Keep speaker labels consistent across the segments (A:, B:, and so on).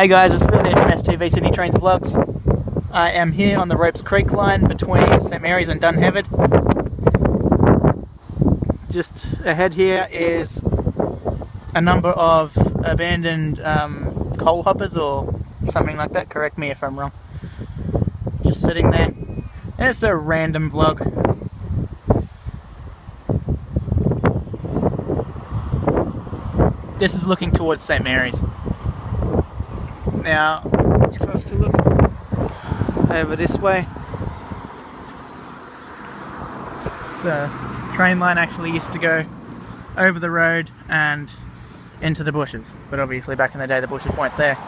A: Hey guys, it's Phil here from STV Sydney Trains Vlogs. I am here on the Ropes Creek line between St Mary's and Dunheved. Just ahead here is a number of abandoned um, coal hoppers or something like that, correct me if I'm wrong. Just sitting there. And it's a random vlog. This is looking towards St Mary's. Now, if I was to look over this way, the train line actually used to go over the road and into the bushes. But obviously back in the day the bushes weren't there.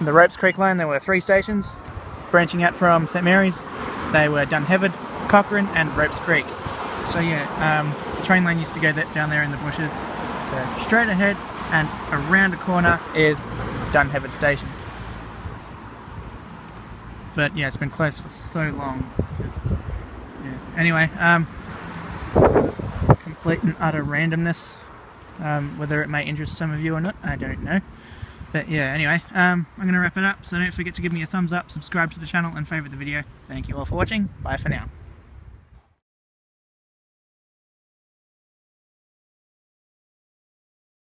A: In the Ropes Creek line there were three stations branching out from St Mary's. They were Dunheved, Cochrane and Ropes Creek. So yeah, um, the train line used to go down there in the bushes. So straight ahead and around the corner is Dunheved Station. But yeah, it's been closed for so long. Just, yeah. Anyway, um, just complete and utter randomness. Um, whether it may interest some of you or not, I don't know. But yeah, anyway, um, I'm going to wrap it up. So don't forget to give me a thumbs up, subscribe to the channel, and favourite the video. Thank you all for watching. Bye for now.